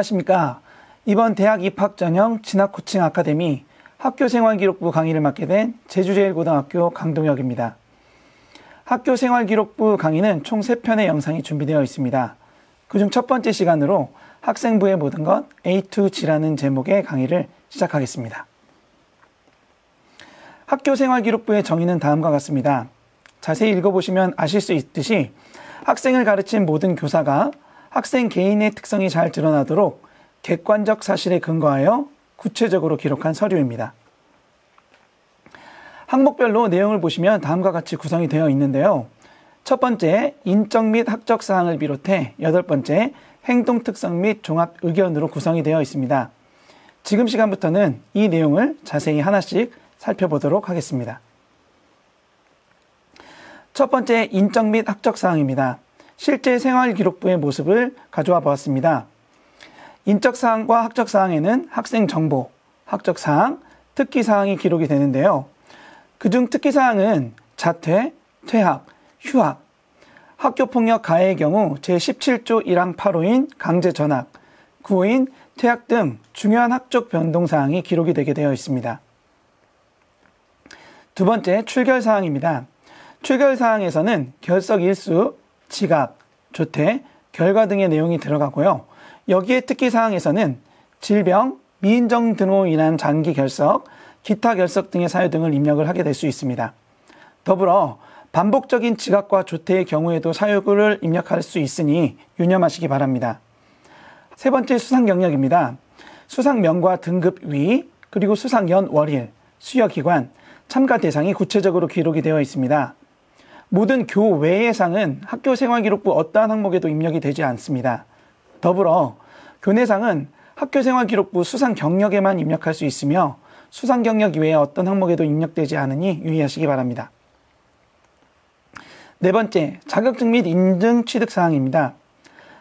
안녕하십니까. 이번 대학 입학 전형 진학 코칭 아카데미 학교 생활 기록부 강의를 맡게 된 제주제일고등학교 강동혁입니다. 학교 생활 기록부 강의는 총 3편의 영상이 준비되어 있습니다. 그중 첫 번째 시간으로 학생부의 모든 것 A2G라는 제목의 강의를 시작하겠습니다. 학교 생활 기록부의 정의는 다음과 같습니다. 자세히 읽어보시면 아실 수 있듯이 학생을 가르친 모든 교사가 학생 개인의 특성이 잘 드러나도록 객관적 사실에 근거하여 구체적으로 기록한 서류입니다. 항목별로 내용을 보시면 다음과 같이 구성이 되어 있는데요. 첫 번째, 인적 및 학적 사항을 비롯해 여덟 번째, 행동 특성 및 종합 의견으로 구성이 되어 있습니다. 지금 시간부터는 이 내용을 자세히 하나씩 살펴보도록 하겠습니다. 첫 번째, 인적 및 학적 사항입니다. 실제 생활 기록부의 모습을 가져와 보았습니다. 인적 사항과 학적 사항에는 학생 정보, 학적 사항, 특기 사항이 기록이 되는데요. 그중 특기 사항은 자퇴, 퇴학, 휴학, 학교 폭력 가해의 경우 제17조 1항 8호인 강제 전학, 9호인 퇴학 등 중요한 학적 변동 사항이 기록이 되게 되어 있습니다. 두 번째, 출결 사항입니다. 출결 사항에서는 결석 일수, 지각, 조퇴, 결과 등의 내용이 들어가고요. 여기에 특기 사항에서는 질병, 미인정 등으로 인한 장기 결석, 기타 결석 등의 사유 등을 입력을 하게 될 수 있습니다. 더불어 반복적인 지각과 조퇴의 경우에도 사유를 입력할 수 있으니 유념하시기 바랍니다. 세 번째 수상 경력입니다. 수상명과 등급 위, 그리고 수상연 월일, 수여기관, 참가 대상이 구체적으로 기록이 되어 있습니다. 모든 교외의 상은 학교 생활기록부 어떠한 항목에도 입력이 되지 않습니다. 더불어 교내상은 학교 생활기록부 수상 경력에만 입력할 수 있으며 수상 경력 이외에 어떤 항목에도 입력되지 않으니 유의하시기 바랍니다. 네 번째, 자격증 및 인증 취득 사항입니다.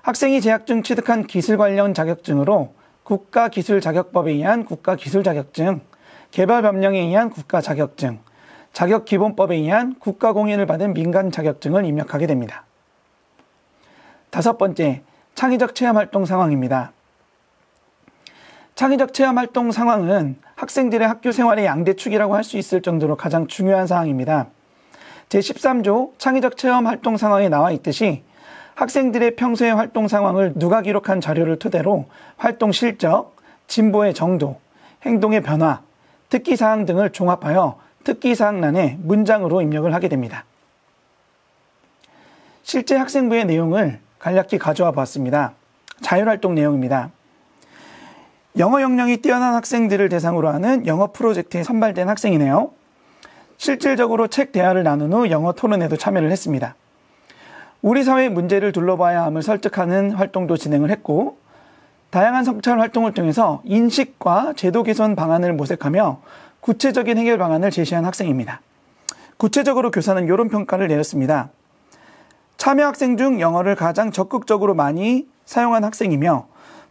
학생이 재학증 취득한 기술 관련 자격증으로 국가기술자격법에 의한 국가기술자격증, 개발법령에 의한 국가자격증, 자격 기본법에 의한 국가 공인을 받은 민간 자격증을 입력하게 됩니다. 다섯 번째, 창의적 체험 활동 상황입니다. 창의적 체험 활동 상황은 학생들의 학교 생활의 양대축이라고 할 수 있을 정도로 가장 중요한 사항입니다. 제13조 창의적 체험 활동 상황에 나와 있듯이 학생들의 평소의 활동 상황을 누가 기록한 자료를 토대로 활동 실적, 진보의 정도, 행동의 변화, 특기 사항 등을 종합하여 특기사항란에 문장으로 입력을 하게 됩니다. 실제 학생부의 내용을 간략히 가져와 보았습니다. 자율활동 내용입니다. 영어 역량이 뛰어난 학생들을 대상으로 하는 영어 프로젝트에 선발된 학생이네요. 실질적으로 책 대화를 나눈 후 영어 토론에도 참여를 했습니다. 우리 사회의 문제를 둘러봐야 함을 설득하는 활동도 진행을 했고, 다양한 성찰 활동을 통해서 인식과 제도 개선 방안을 모색하며 구체적인 해결 방안을 제시한 학생입니다. 구체적으로 교사는 이런 평가를 내렸습니다. 참여 학생 중 영어를 가장 적극적으로 많이 사용한 학생이며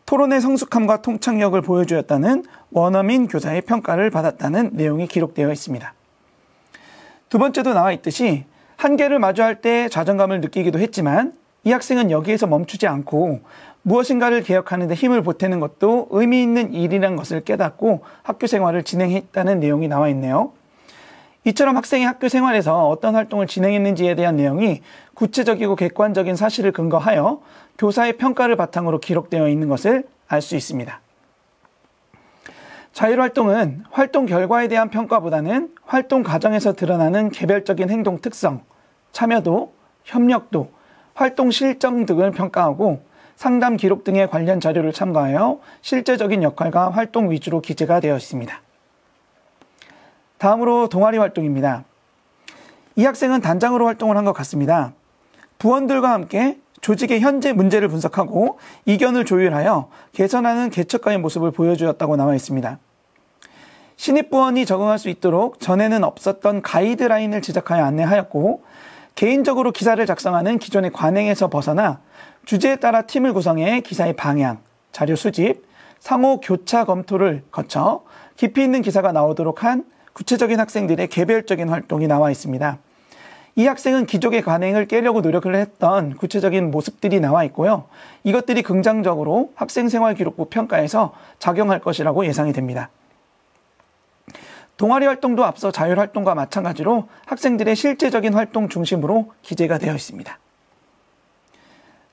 토론의 성숙함과 통찰력을 보여주었다는 원어민 교사의 평가를 받았다는 내용이 기록되어 있습니다. 두 번째도 나와 있듯이 한계를 마주할 때 자존감을 느끼기도 했지만 이 학생은 여기에서 멈추지 않고 무엇인가를 개혁하는 데 힘을 보태는 것도 의미 있는 일이라는 것을 깨닫고 학교 생활을 진행했다는 내용이 나와 있네요. 이처럼 학생이 학교 생활에서 어떤 활동을 진행했는지에 대한 내용이 구체적이고 객관적인 사실을 근거하여 교사의 평가를 바탕으로 기록되어 있는 것을 알 수 있습니다. 자율활동은 활동 결과에 대한 평가보다는 활동 과정에서 드러나는 개별적인 행동 특성, 참여도, 협력도, 활동 실정 등을 평가하고 상담 기록 등의 관련 자료를 참고하여 실제적인 역할과 활동 위주로 기재가 되어 있습니다. 다음으로 동아리 활동입니다. 이 학생은 단장으로 활동을 한 것 같습니다. 부원들과 함께 조직의 현재 문제를 분석하고 이견을 조율하여 개선하는 개척가의 모습을 보여주었다고 나와 있습니다. 신입부원이 적응할 수 있도록 전에는 없었던 가이드라인을 제작하여 안내하였고 개인적으로 기사를 작성하는 기존의 관행에서 벗어나 주제에 따라 팀을 구성해 기사의 방향, 자료 수집, 상호 교차 검토를 거쳐 깊이 있는 기사가 나오도록 한 구체적인 학생들의 개별적인 활동이 나와 있습니다. 이 학생은 기족의 관행을 깨려고 노력을 했던 구체적인 모습들이 나와 있고요. 이것들이 긍정적으로 학생 생활 기록부 평가에서 작용할 것이라고 예상이 됩니다. 동아리 활동도 앞서 자율 활동과 마찬가지로 학생들의 실제적인 활동 중심으로 기재가 되어 있습니다.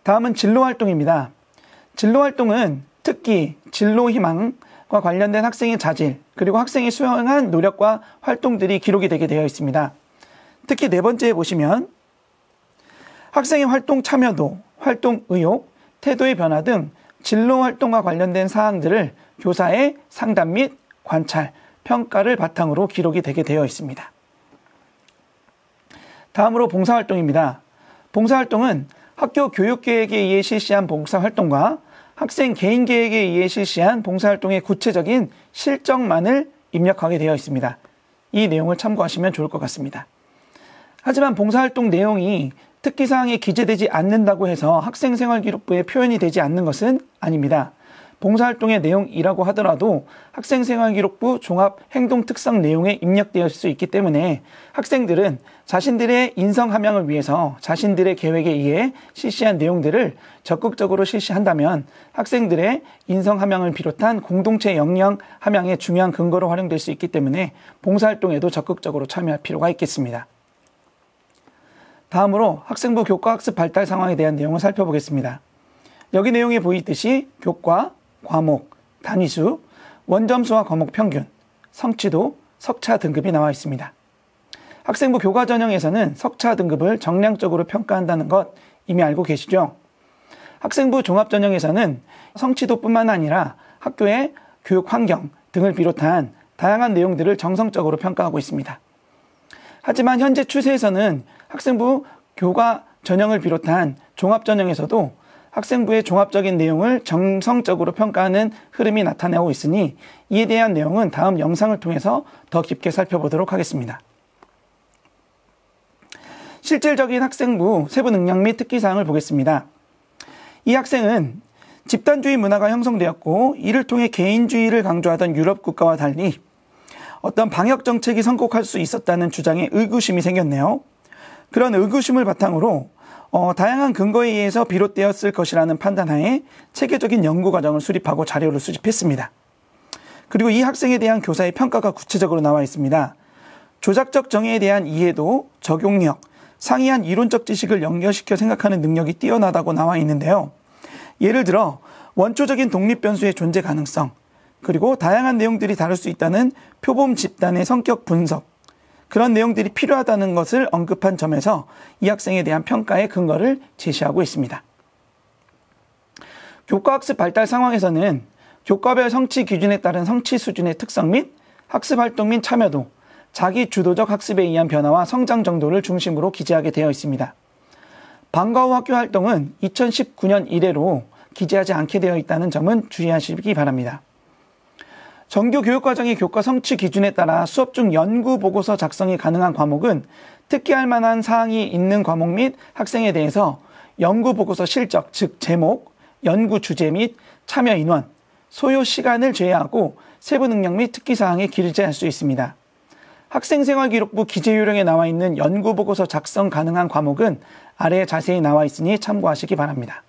다음은 진로 활동입니다. 진로 활동은 특기, 진로 희망과 관련된 학생의 자질, 그리고 학생이 수행한 노력과 활동들이 기록이 되게 되어 있습니다. 특히 네 번째에 보시면 학생의 활동 참여도, 활동 의욕, 태도의 변화 등 진로 활동과 관련된 사항들을 교사의 상담 및 관찰, 평가를 바탕으로 기록이 되게 되어 있습니다. 다음으로 봉사활동입니다. 봉사활동은 학교 교육계획에 의해 실시한 봉사활동과 학생 개인 계획에 의해 실시한 봉사활동의 구체적인 실적만을 입력하게 되어 있습니다. 이 내용을 참고하시면 좋을 것 같습니다. 하지만 봉사활동 내용이 특기사항에 기재되지 않는다고 해서 학생생활기록부에 표현이 되지 않는 것은 아닙니다. 봉사활동의 내용이라고 하더라도 학생생활기록부 종합행동특성 내용에 입력되어 있을 수 있기 때문에 학생들은 자신들의 인성 함양을 위해서 자신들의 계획에 의해 실시한 내용들을 적극적으로 실시한다면 학생들의 인성 함양을 비롯한 공동체 역량 함양의 중요한 근거로 활용될 수 있기 때문에 봉사활동에도 적극적으로 참여할 필요가 있겠습니다. 다음으로 학생부 교과학습 발달 상황에 대한 내용을 살펴보겠습니다. 여기 내용에 보이듯이 교과, 과목, 단위수, 원점수와 과목 평균, 성취도, 석차 등급이 나와 있습니다. 학생부 교과 전형에서는 석차 등급을 정량적으로 평가한다는 것 이미 알고 계시죠? 학생부 종합 전형에서는 성취도뿐만 아니라 학교의 교육 환경 등을 비롯한 다양한 내용들을 정성적으로 평가하고 있습니다. 하지만 현재 추세에서는 학생부 교과 전형을 비롯한 종합 전형에서도 학생부의 종합적인 내용을 정성적으로 평가하는 흐름이 나타나고 있으니 이에 대한 내용은 다음 영상을 통해서 더 깊게 살펴보도록 하겠습니다. 실질적인 학생부 세부 능력 및 특기사항을 보겠습니다. 이 학생은 집단주의 문화가 형성되었고 이를 통해 개인주의를 강조하던 유럽 국가와 달리 어떤 방역 정책이 성공할 수 있었다는 주장에 의구심이 생겼네요. 그런 의구심을 바탕으로 어, 다양한 근거에 의해서 비롯되었을 것이라는 판단하에 체계적인 연구 과정을 수립하고 자료를 수집했습니다. 그리고 이 학생에 대한 교사의 평가가 구체적으로 나와 있습니다. 조작적 정의에 대한 이해도, 적용력, 상이한 이론적 지식을 연결시켜 생각하는 능력이 뛰어나다고 나와 있는데요. 예를 들어 원초적인 독립 변수의 존재 가능성, 그리고 다양한 내용들이 다룰 수 있다는 표범 집단의 성격 분석, 그런 내용들이 필요하다는 것을 언급한 점에서 이 학생에 대한 평가의 근거를 제시하고 있습니다. 교과학습 발달 상황에서는 교과별 성취 기준에 따른 성취 수준의 특성 및 학습 활동 및 참여도, 자기 주도적 학습에 의한 변화와 성장 정도를 중심으로 기재하게 되어 있습니다. 방과 후 학교 활동은 2019년 이래로 기재하지 않게 되어 있다는 점은 주의하시기 바랍니다. 정규 교육과정의 교과 성취 기준에 따라 수업 중 연구 보고서 작성이 가능한 과목은 특기할 만한 사항이 있는 과목 및 학생에 대해서 연구 보고서 실적, 즉 제목, 연구 주제 및 참여 인원, 소요 시간을 제외하고 세부 능력 및 특기 사항에 기재할 수 있습니다. 학생생활기록부 기재 요령에 나와 있는 연구 보고서 작성 가능한 과목은 아래에 자세히 나와 있으니 참고하시기 바랍니다.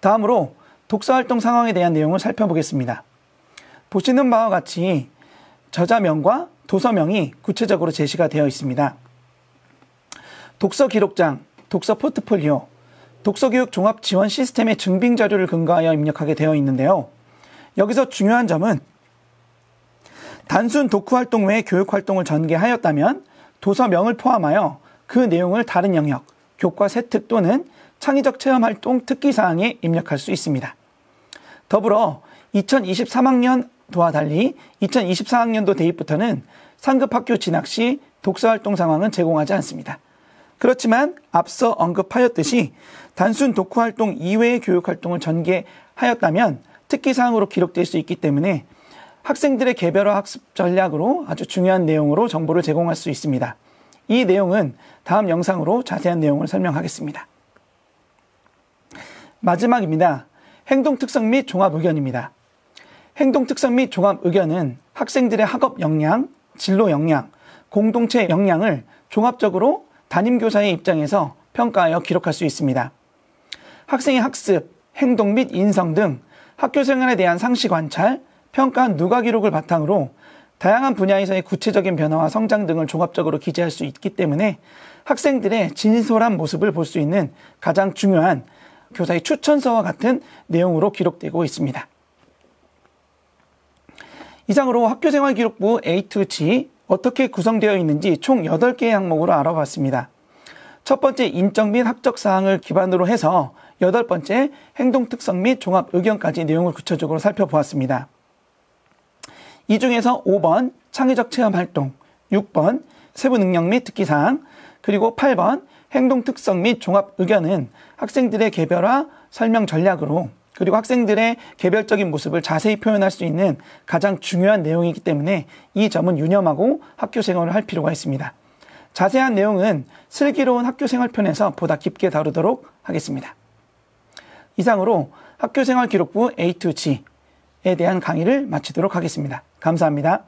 다음으로 독서활동 상황에 대한 내용을 살펴보겠습니다. 보시는 바와 같이 저자명과 도서명이 구체적으로 제시가 되어 있습니다. 독서 기록장, 독서 포트폴리오, 독서교육 종합 지원 시스템의 증빙 자료를 근거하여 입력하게 되어 있는데요. 여기서 중요한 점은 단순 독후 활동 외에 교육 활동을 전개하였다면 도서명을 포함하여 그 내용을 다른 영역, 교과 세특 또는 창의적 체험 활동 특기 사항에 입력할 수 있습니다. 더불어 2023학년도와 달리 2024학년도 대입부터는 상급 학교 진학 시 독서 활동 상황은 제공하지 않습니다. 그렇지만 앞서 언급하였듯이 단순 독후 활동 이외의 교육 활동을 전개하였다면 특기 사항으로 기록될 수 있기 때문에 학생들의 개별화 학습 전략으로 아주 중요한 내용으로 정보를 제공할 수 있습니다. 이 내용은 다음 영상으로 자세한 내용을 설명하겠습니다. 마지막입니다. 행동 특성 및 종합 의견입니다. 행동 특성 및 종합 의견은 학생들의 학업 역량, 진로 역량, 공동체 역량을 종합적으로 담임 교사의 입장에서 평가하여 기록할 수 있습니다. 학생의 학습, 행동 및 인성 등 학교 생활에 대한 상시 관찰, 평가한 누가 기록을 바탕으로 다양한 분야에서의 구체적인 변화와 성장 등을 종합적으로 기재할 수 있기 때문에 학생들의 진솔한 모습을 볼 수 있는 가장 중요한 교사의 추천서와 같은 내용으로 기록되고 있습니다. 이상으로 학교생활기록부 A2G 어떻게 구성되어 있는지 총 8개의 항목으로 알아봤습니다. 첫 번째 인적 및 학적 사항을 기반으로 해서 여덟 번째 행동 특성 및 종합 의견까지 내용을 구체적으로 살펴보았습니다. 이 중에서 5번 창의적 체험 활동, 6번 세부 능력 및 특기사항, 그리고 8번 행동 특성 및 종합 의견은 학생들의 개별화 설명 전략으로 그리고 학생들의 개별적인 모습을 자세히 표현할 수 있는 가장 중요한 내용이기 때문에 이 점은 유념하고 학교 생활을 할 필요가 있습니다. 자세한 내용은 슬기로운 학교 생활 편에서 보다 깊게 다루도록 하겠습니다. 이상으로 학교 생활 기록부 A to G에 대한 강의를 마치도록 하겠습니다. 감사합니다.